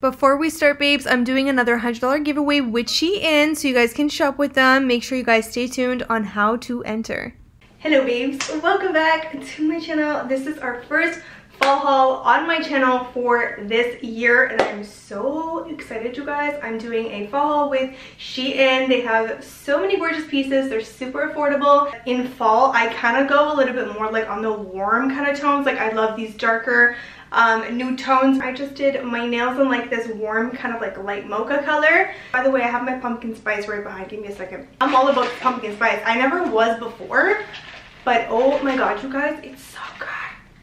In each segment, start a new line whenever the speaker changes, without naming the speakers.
Before we start, babes, I'm doing another $100 giveaway with Shein, so you guys can shop with them. Make sure you guys stay tuned on how to enter.
Hello, babes. Welcome back to my channel. This is our first fall haul on my channel for this year, and I'm so excited, you guys. I'm doing a fall haul with Shein. They have so many gorgeous pieces. They're super affordable. In fall, I kind of go a little bit more like on the warm kind of tones. Like, I love these darker um, nude tones. I just did my nails in like this warm kind of like light mocha color. By the way, I have my pumpkin spice right behind. Give me a second. I'm all about pumpkin spice. I never was before, but oh my god, you guys, it's so good.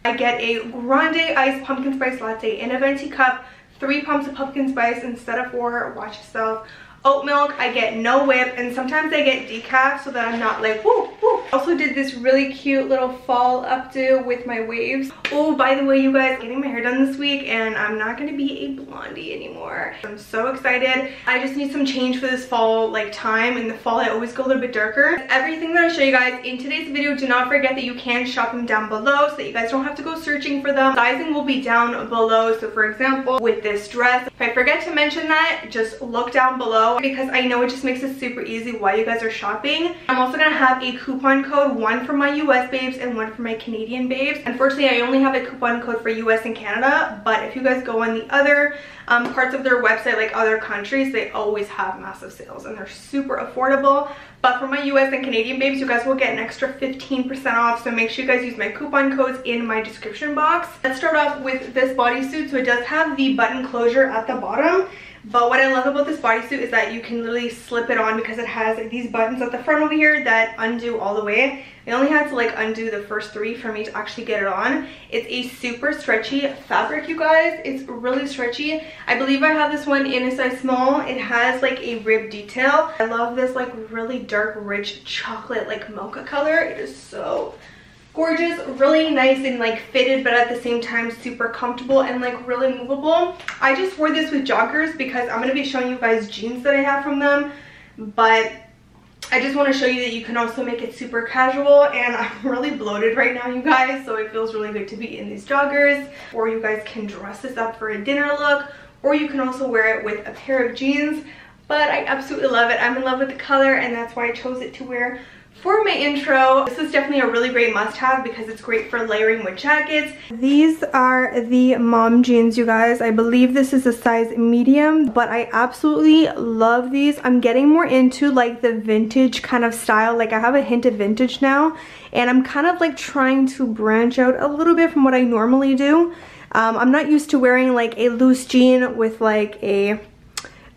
I get a grande iced pumpkin spice latte in a venti cup, three pumps of pumpkin spice instead of four. Watch yourself oat milk i get no whip and sometimes i get decaf so that i'm not like whoo whoo also did this really cute little fall updo with my waves. Oh by the way you guys getting my hair done this week and i'm not going to be a blondie anymore. I'm so excited. I just need some change for this fall like time in the fall i always go a little bit darker. Everything that i show you guys in today's video do not forget that you can shop them down below so that you guys don't have to go searching for them. Sizing will be down below. So for example with this dress if i forget to mention that just look down below because I know it just makes it super easy while you guys are shopping. I'm also going to have a coupon code, one for my US babes and one for my Canadian babes. Unfortunately, I only have a coupon code for US and Canada, but if you guys go on the other um, parts of their website, like other countries, they always have massive sales and they're super affordable. But for my US and Canadian babes, you guys will get an extra 15% off. So make sure you guys use my coupon codes in my description box. Let's start off with this bodysuit. So it does have the button closure at the bottom. But what I love about this bodysuit is that you can literally slip it on because it has like, these buttons at the front over here that undo all the way. I only had to like undo the first three for me to actually get it on. It's a super stretchy fabric, you guys. It's really stretchy. I believe I have this one in a size small. It has like a rib detail. I love this like really dark, rich chocolate like mocha color. It is so gorgeous really nice and like fitted but at the same time super comfortable and like really movable. I just wore this with joggers because i'm going to be showing you guys jeans that i have from them but I just want to show you that you can also make it super casual and I'm really bloated right now you guys so it feels really good to be in these joggers. Or you guys can dress this up for a dinner look or you can also wear it with a pair of jeans but I absolutely love it. I'm in love with the color and that's why I chose it to wear for my intro, this is definitely a really great must-have because it's great for layering with jackets. These are the mom jeans, you guys. I believe this is a size medium, but I absolutely love these. I'm getting more into like the vintage kind of style. Like I have a hint of vintage now, and I'm kind of like trying to branch out a little bit from what I normally do. Um, I'm not used to wearing like a loose jean with like a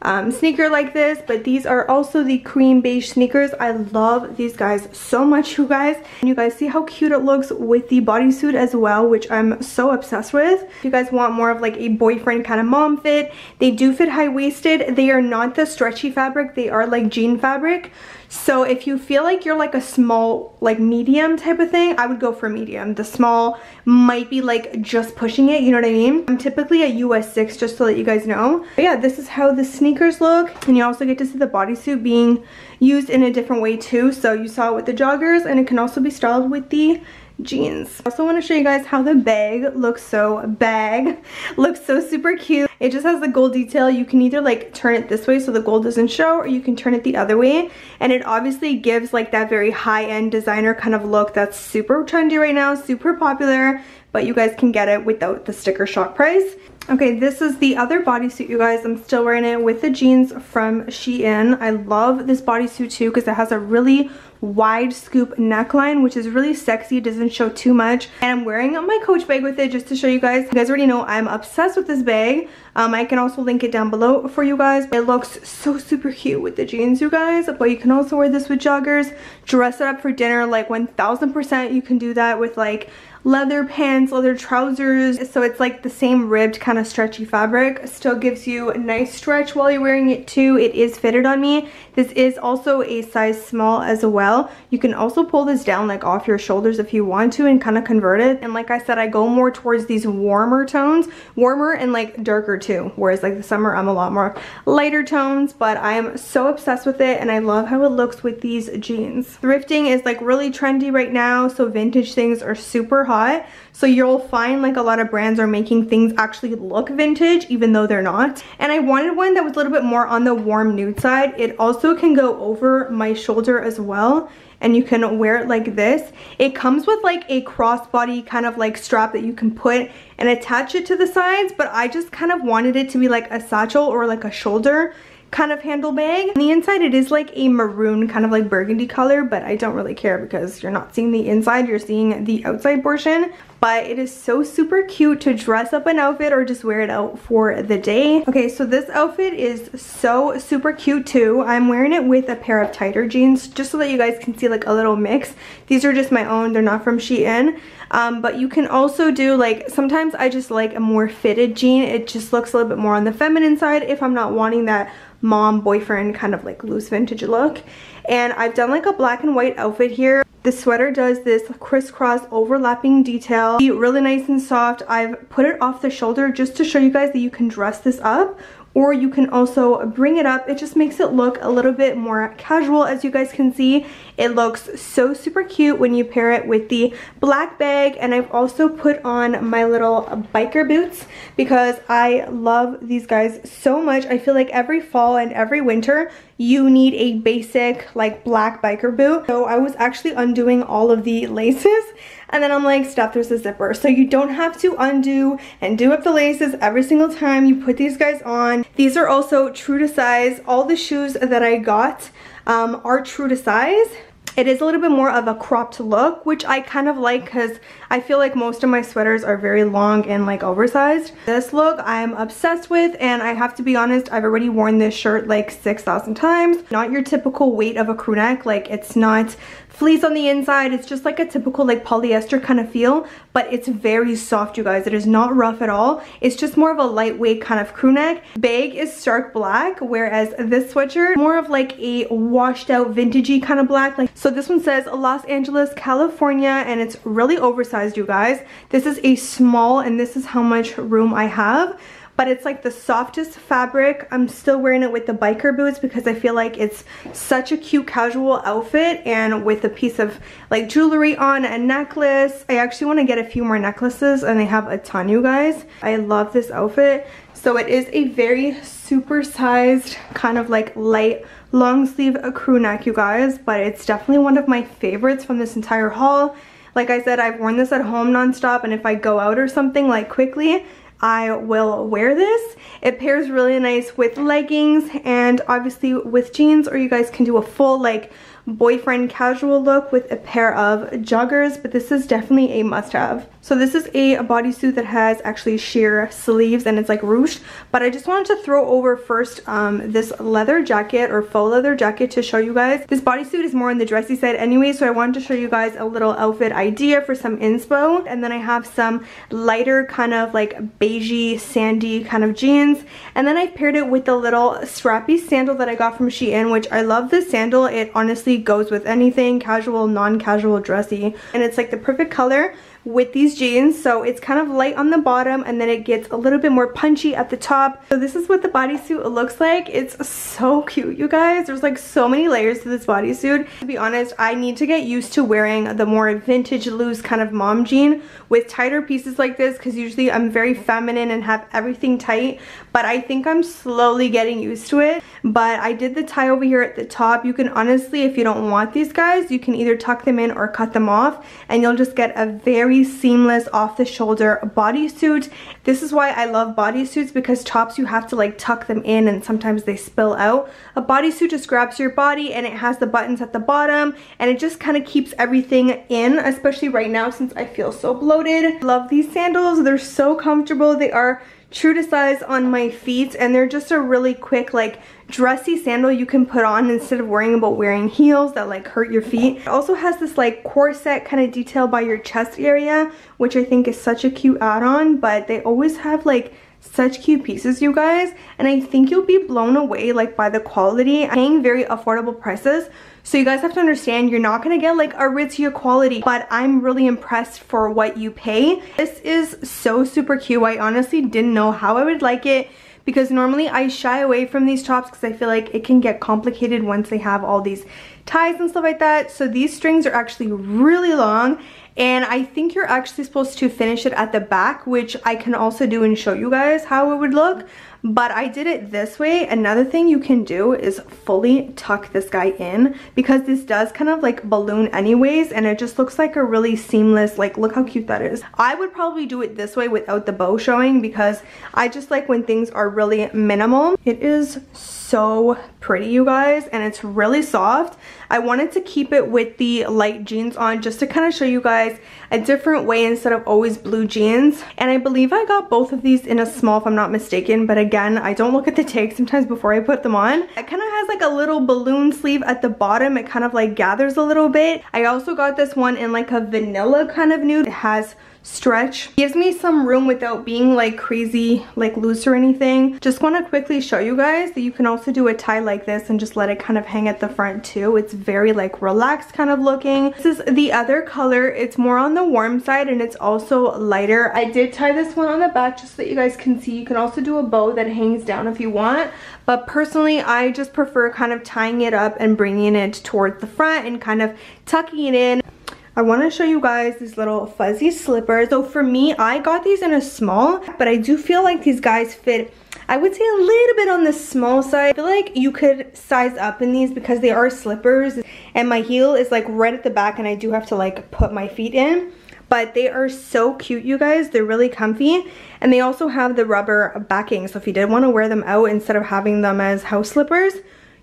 um, sneaker like this but these are also the cream beige sneakers. I love these guys so much you guys. And you guys see how cute it looks with the bodysuit as well which i'm so obsessed with. If you guys want more of like a boyfriend kind of mom fit they do fit high-waisted. They are not the stretchy fabric. They are like jean fabric so if you feel like you're like a small, like medium type of thing, I would go for medium. The small might be like just pushing it, you know what I mean? I'm typically a US 6 just to let you guys know. But yeah, this is how the sneakers look. And you also get to see the bodysuit being used in a different way too. So you saw it with the joggers and it can also be styled with the jeans. I also want to show you guys how the bag looks so bag looks so super cute. It just has the gold detail. You can either like turn it this way so the gold doesn't show or you can turn it the other way and it obviously gives like that very high-end designer kind of look that's super trendy right now, super popular, but you guys can get it without the sticker shock price. Okay, this is the other bodysuit, you guys. I'm still wearing it with the jeans from Shein. I love this bodysuit too because it has a really wide scoop neckline which is really sexy doesn't show too much. And i'm wearing my coach bag with it just to show you guys. You guys already know i'm obsessed with this bag. Um, i can also link it down below for you guys. It looks so super cute with the jeans you guys but you can also wear this with joggers. Dress it up for dinner like 1000 percent you can do that with like leather pants, leather trousers. So it's like the same ribbed kind of stretchy fabric. Still gives you a nice stretch while you're wearing it too. It is fitted on me. This is also a size small as well. You can also pull this down like off your shoulders if you want to and kind of convert it. And like I said, I go more towards these warmer tones. Warmer and like darker too. Whereas like the summer, I'm a lot more lighter tones. But I am so obsessed with it and I love how it looks with these jeans. Thrifting is like really trendy right now. So vintage things are super hot. So you'll find like a lot of brands are making things actually look vintage even though they're not. And I wanted one that was a little bit more on the warm nude side. It also can go over my shoulder as well and you can wear it like this. It comes with like a crossbody kind of like strap that you can put and attach it to the sides, but I just kind of wanted it to be like a satchel or like a shoulder kind of handle bag. On the inside it is like a maroon kind of like burgundy color but I don't really care because you're not seeing the inside you're seeing the outside portion but it is so super cute to dress up an outfit or just wear it out for the day. Okay, so this outfit is so super cute too. I'm wearing it with a pair of tighter jeans just so that you guys can see like a little mix. These are just my own, they're not from Shein. Um, but you can also do like, sometimes I just like a more fitted jean. It just looks a little bit more on the feminine side if I'm not wanting that mom boyfriend kind of like loose vintage look and I've done like a black and white outfit here the sweater does this crisscross overlapping detail really nice and soft I've put it off the shoulder just to show you guys that you can dress this up or you can also bring it up. It just makes it look a little bit more casual as you guys can see. It looks so super cute when you pair it with the black bag and I've also put on my little biker boots because I love these guys so much. I feel like every fall and every winter you need a basic like black biker boot. So I was actually undoing all of the laces and then I'm like, stop, there's a zipper. So you don't have to undo and do up the laces every single time you put these guys on. These are also true to size. All the shoes that I got um, are true to size. It is a little bit more of a cropped look, which I kind of like because I feel like most of my sweaters are very long and like oversized. This look I'm obsessed with and I have to be honest, I've already worn this shirt like 6,000 times. Not your typical weight of a crew neck, like it's not fleece on the inside. It's just like a typical like polyester kind of feel, but it's very soft, you guys. It is not rough at all. It's just more of a lightweight kind of crew neck. Bag is stark black, whereas this sweatshirt, more of like a washed out vintagey kind of black. Like So this one says Los Angeles, California, and it's really oversized, you guys. This is a small, and this is how much room I have but it's like the softest fabric. I'm still wearing it with the biker boots because I feel like it's such a cute casual outfit and with a piece of like jewelry on, a necklace. I actually want to get a few more necklaces and they have a ton you guys. I love this outfit. So it is a very super sized kind of like light long sleeve crew neck you guys but it's definitely one of my favorites from this entire haul. Like I said, I've worn this at home nonstop and if I go out or something like quickly, I will wear this. It pairs really nice with leggings and obviously with jeans or you guys can do a full like boyfriend casual look with a pair of joggers, but this is definitely a must-have. So this is a, bodysuit that has actually sheer sleeves and it's like ruched, but I just wanted to throw over first um, this leather jacket or faux leather jacket to show you guys. This bodysuit is more on the dressy side anyway, so I wanted to show you guys a little outfit idea for some inspo. And then I have some lighter kind of like beigey, sandy kind of jeans. And then I paired it with the little strappy sandal that I got from Shein, which I love this sandal. It honestly goes with anything, casual, non-casual, dressy. And it's like the perfect color with these jeans. So it's kind of light on the bottom and then it gets a little bit more punchy at the top. So this is what the bodysuit looks like. It's so cute you guys. There's like so many layers to this bodysuit. To be honest I need to get used to wearing the more vintage loose kind of mom jean with tighter pieces like this because usually I'm very feminine and have everything tight but I think I'm slowly getting used to it. But I did the tie over here at the top. You can honestly if you don't want these guys you can either tuck them in or cut them off and you'll just get a very seamless off the shoulder bodysuit. This is why I love bodysuits because tops you have to like tuck them in and sometimes they spill out. A bodysuit just grabs your body and it has the buttons at the bottom and it just kind of keeps everything in, especially right now since I feel so bloated. Love these sandals. They're so comfortable. They are true to size on my feet and they're just a really quick like dressy sandal you can put on instead of worrying about wearing heels that like hurt your feet. It also has this like corset kind of detail by your chest area which I think is such a cute add-on but they always have like such cute pieces you guys and I think you'll be blown away like by the quality. Paying very affordable prices so you guys have to understand you're not gonna get like a ritzier quality but I'm really impressed for what you pay. This is so super cute. I honestly didn't know how I would like it because normally I shy away from these tops because I feel like it can get complicated once they have all these ties and stuff like that. So these strings are actually really long and I think you're actually supposed to finish it at the back which I can also do and show you guys how it would look but I did it this way. Another thing you can do is fully tuck this guy in because this does kind of like balloon anyways and it just looks like a really seamless, like look how cute that is. I would probably do it this way without the bow showing because I just like when things are really minimal. It is so pretty you guys and it's really soft. I wanted to keep it with the light jeans on just to kind of show you guys a different way instead of always blue jeans. And I believe I got both of these in a small if I'm not mistaken but again I don't look at the tag sometimes before I put them on. It kind of has like a little balloon sleeve at the bottom. It kind of like gathers a little bit. I also got this one in like a vanilla kind of nude. It has stretch. Gives me some room without being like crazy, like loose or anything. Just want to quickly show you guys that you can also do a tie like this and just let it kind of hang at the front too. It's very like relaxed kind of looking. This is the other color. It's more on the warm side and it's also lighter. I did tie this one on the back just so that you guys can see. You can also do a bow that hangs down if you want. But personally, I just prefer kind of tying it up and bringing it towards the front and kind of tucking it in. I want to show you guys these little fuzzy slippers. So for me, I got these in a small, but I do feel like these guys fit I would say a little bit on the small side. I feel like you could size up in these because they are slippers and my heel is like right at the back and I do have to like put my feet in. But they are so cute, you guys. They're really comfy. And they also have the rubber backing. So if you did want to wear them out instead of having them as house slippers,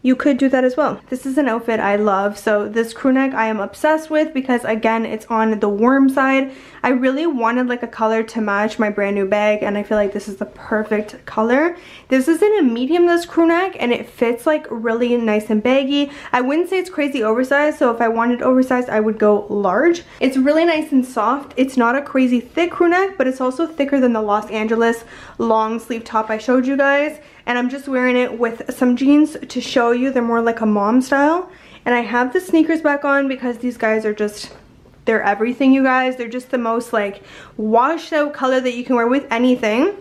you could do that as well. This is an outfit I love. So this crew neck I am obsessed with because again, it's on the warm side. I really wanted like a color to match my brand new bag and I feel like this is the perfect color. This is in a medium this crew neck and it fits like really nice and baggy. I wouldn't say it's crazy oversized. So if I wanted oversized, I would go large. It's really nice and soft. It's not a crazy thick crew neck, but it's also thicker than the Los Angeles long sleeve top I showed you guys and I'm just wearing it with some jeans to show you. They're more like a mom style. And I have the sneakers back on because these guys are just they're everything you guys. They're just the most like washed out color that you can wear with anything.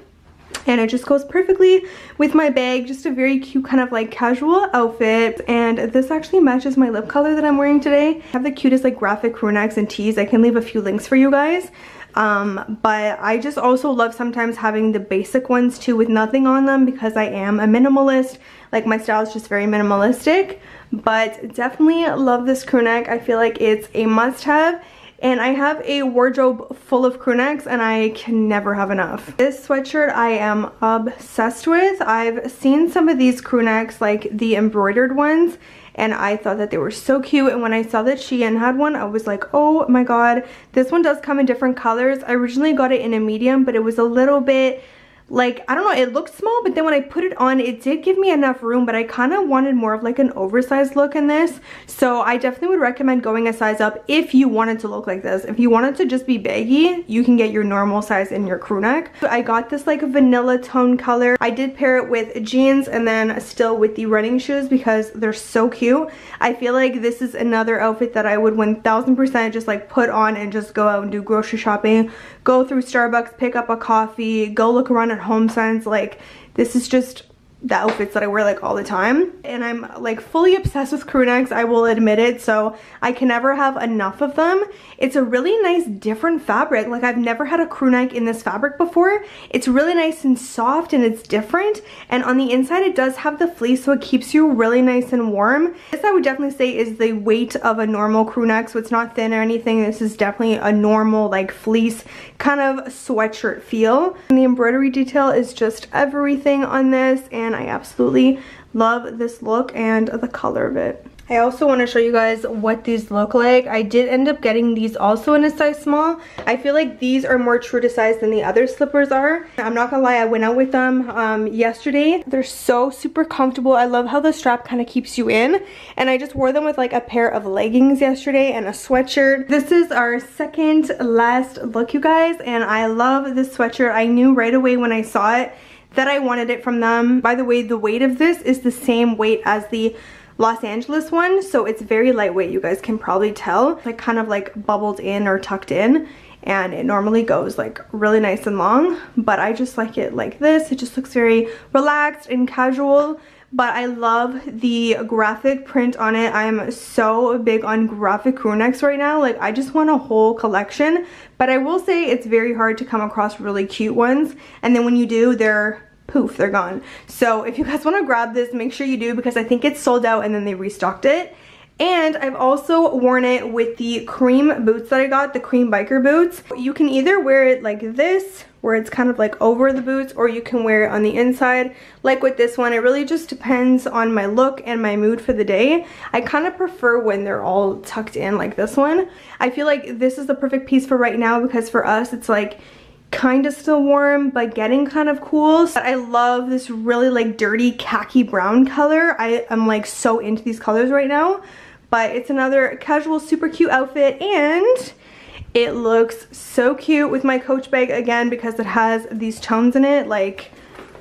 And it just goes perfectly with my bag. Just a very cute kind of like casual outfit. And this actually matches my lip color that I'm wearing today. I have the cutest like graphic crew necks and tees. I can leave a few links for you guys um, but I just also love sometimes having the basic ones too with nothing on them because I am a minimalist. Like my style is just very minimalistic. But definitely love this crew neck. I feel like it's a must have. And I have a wardrobe full of crew necks and I can never have enough. This sweatshirt I am obsessed with. I've seen some of these crew necks, like the embroidered ones, and I thought that they were so cute. And when I saw that Shein had one I was like oh my god this one does come in different colors. I originally got it in a medium but it was a little bit like I don't know it looked small but then when I put it on it did give me enough room but I kind of wanted more of like an oversized look in this. So I definitely would recommend going a size up if you wanted to look like this. If you wanted to just be baggy you can get your normal size in your crew neck. I got this like vanilla tone color. I did pair it with jeans and then still with the running shoes because they're so cute. I feel like this is another outfit that I would 1000% just like put on and just go out and do grocery shopping go through Starbucks pick up a coffee go look around at HomeSense. Like, this is just the outfits that I wear like all the time. And I'm like fully obsessed with crew necks I will admit it so I can never have enough of them. It's a really nice different fabric. Like I've never had a crew neck in this fabric before. It's really nice and soft and it's different. And on the inside it does have the fleece so it keeps you really nice and warm. This I would definitely say is the weight of a normal crew neck so it's not thin or anything. This is definitely a normal like fleece kind of sweatshirt feel. And the embroidery detail is just everything on this and I absolutely love this look and the color of it. I also want to show you guys what these look like. I did end up getting these also in a size small. I feel like these are more true to size than the other slippers are. I'm not gonna lie, I went out with them um, yesterday. They're so super comfortable. I love how the strap kind of keeps you in. And I just wore them with like a pair of leggings yesterday and a sweatshirt. This is our second last look, you guys. And I love this sweatshirt. I knew right away when I saw it that I wanted it from them. By the way, the weight of this is the same weight as the Los Angeles one, so it's very lightweight, you guys can probably tell. Like kind of like bubbled in or tucked in and it normally goes like really nice and long but I just like it like this it just looks very relaxed and casual but I love the graphic print on it. I am so big on graphic crew necks right now. Like I just want a whole collection, but I will say it's very hard to come across really cute ones. And then when you do, they're poof, they're gone. So if you guys want to grab this, make sure you do because I think it's sold out and then they restocked it. And I've also worn it with the cream boots that I got, the cream biker boots. You can either wear it like this, where it's kind of like over the boots, or you can wear it on the inside. Like with this one, it really just depends on my look and my mood for the day. I kind of prefer when they're all tucked in like this one. I feel like this is the perfect piece for right now because for us, it's like kind of still warm but getting kind of cool. But I love this really like dirty khaki brown color. I am like so into these colors right now. But it's another casual super cute outfit and it looks so cute with my coach bag again because it has these tones in it. Like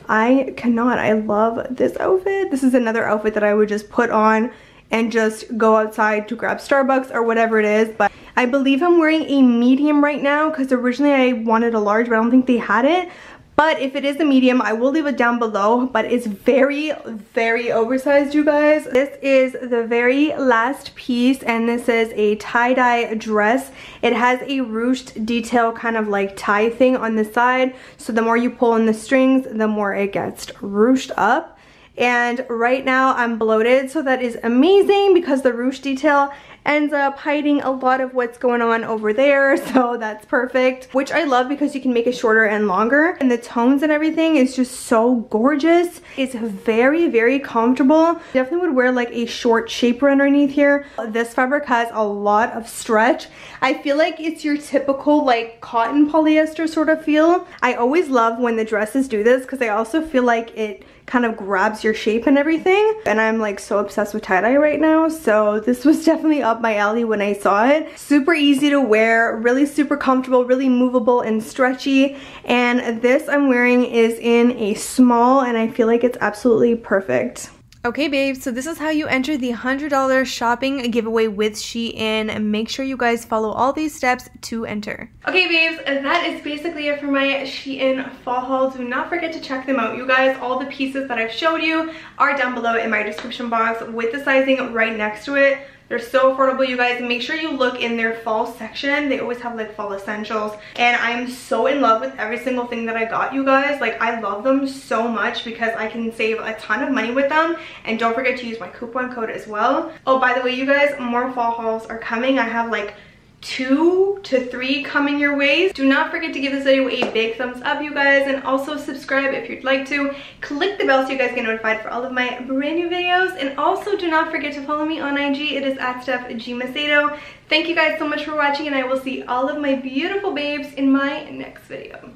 I cannot, I love this outfit. This is another outfit that I would just put on and just go outside to grab Starbucks or whatever it is. But I believe I'm wearing a medium right now because originally I wanted a large, but I don't think they had it. But if it is a medium, I will leave it down below. But it's very, very oversized, you guys. This is the very last piece, and this is a tie-dye dress. It has a ruched detail kind of like tie thing on the side. So the more you pull on the strings, the more it gets ruched up and right now I'm bloated so that is amazing because the ruched detail ends up hiding a lot of what's going on over there so that's perfect. Which I love because you can make it shorter and longer and the tones and everything is just so gorgeous. It's very very comfortable. Definitely would wear like a short shaper underneath here. This fabric has a lot of stretch. I feel like it's your typical like cotton polyester sort of feel. I always love when the dresses do this because I also feel like it kind of grabs your shape and everything. And I'm like so obsessed with tie-dye right now. So this was definitely up my alley when I saw it. Super easy to wear, really super comfortable, really movable and stretchy. And this I'm wearing is in a small and I feel like it's absolutely perfect.
Okay, babe, so this is how you enter the $100 shopping giveaway with Shein. Make sure you guys follow all these steps to enter.
Okay, babes, that is basically it for my Shein fall haul. Do not forget to check them out, you guys. All the pieces that I've showed you are down below in my description box with the sizing right next to it. They're so affordable, you guys. Make sure you look in their fall section. They always have like fall essentials. And I'm so in love with every single thing that I got, you guys. Like, I love them so much because I can save a ton of money with them. And don't forget to use my coupon code as well. Oh, by the way, you guys, more fall hauls are coming. I have like two to three coming your ways. Do not forget to give this video a big thumbs up, you guys, and also subscribe if you'd like to. Click the bell so you guys get notified for all of my brand new videos, and also do not forget to follow me on IG. It is at Steph G. Macedo. Thank you guys so much for watching, and I will see all of my beautiful babes in my next video.